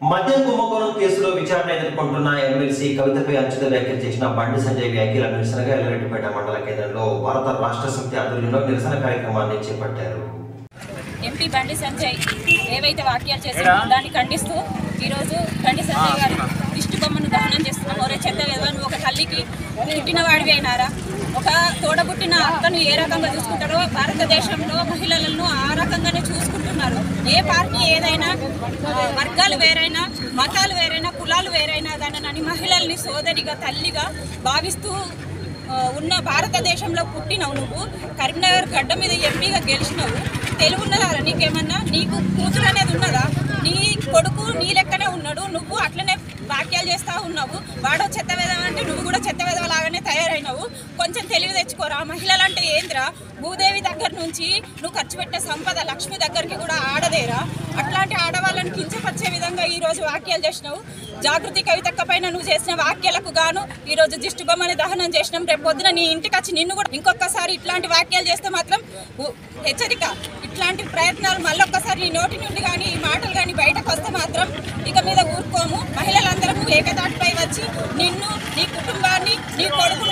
మద్యం కుంభకోణం కేసులో విచారణ ఎదుర్కొంటున్న ఎమ్మెల్సీ కవితపై అంచుత వ్యాఖ్యలు చేసిన బండి సంజయ్ వ్యాఖ్యల నిరసనగా ఎల్లారెడ్డిపేట మండల కేంద్రంలో భారత రాష్ట్ర సమితి ఆధ్వర్యంలో నిరసన కార్యక్రమాన్ని చేపట్టారు. ఎంపీ బండి సంజయ్ ఏవైతే వాక్యాలు చేశారో దాన్ని ఖండిస్తూ ఈరోజు బండి సంజయ్ గారి దిష్టి బొమ్మను దహనం చేస్తున్నాం ఒరే చెత్త నువ్వు ఒక తల్లికి పుట్టిన వాడివి అయినారా? ఒక తోడబుట్టిన అక్కను ఏ రకంగా చూసుకుంటారో భారతదేశంలో మహిళలను ఆ రకంగానే చూసుకుంటున్నారు. ఏ పార్టీ ఏదైనా వర్గాలు వేరైనా మతాలు వేరైనా కులాలు వేరైనా దానినని మహిళల్ని సోదరిగా తల్లిగా భావిస్తూ ఉన్న భారతదేశంలో పుట్టినవు నువ్వు. కరీంనగర్ గడ్డ మీద ఎంపీగా గెలిచినవు. తెలుగున్నదా నీకేమన్నా? నీకు కూతురు అనేది ఉన్నదా? నీ కొడుకు నీ లెక్కనే ఉన్నాడు. నువ్వు అట్లనే వాక్యాలు చేస్తూ ఉన్నావు. వాడో చెత్త వేదం అంటే నువ్వు కూడా చెత్త వేదవ లాగానే తయారైనావు. కొంచెం తెలివి తెచ్చుకోరా మహిళలంటే ఏంద్రా? భూదేవి దగ్గర నుంచి నువ్వు ఖర్చు పెట్టే సంపద లక్ష్మి దగ్గరికి కూడా ఆడదేరా? అట్లాంటి ఆడవాళ్ళని కించపరిచే విధంగా ఈరోజు వాక్యాలు చేసినావు. జాగృతి కవితక్క పైన నువ్వు చేసిన వాక్యాలకు గాను ఈరోజు దిష్టుభమని దహనం చేసినాం. రేపు పొద్దున నీ ఇంటికి వచ్చి నిన్ను కూడా ఇంకొకసారి ఇట్లాంటి వాక్యాలు చేస్తే మాత్రం హెచ్చరిక. ఇట్లాంటి ప్రయత్నాలు మళ్ళొక్కసారి నీ నోటి నుండి కానీ ఈ మాటలు కానీ బయటకు వస్తే మాత్రం ఇక మీద ఊరుకోము. మహిళలందరూ ఏకతాటిపై వచ్చి నిన్ను నీ కుటుంబాన్ని నీ కొడుకును